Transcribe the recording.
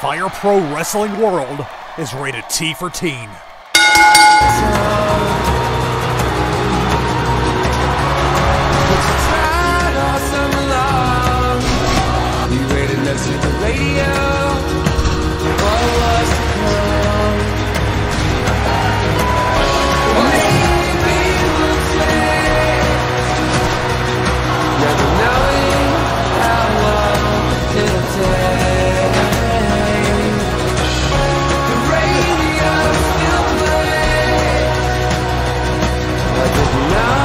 Fire Pro Wrestling World is rated T for teen. Radio? now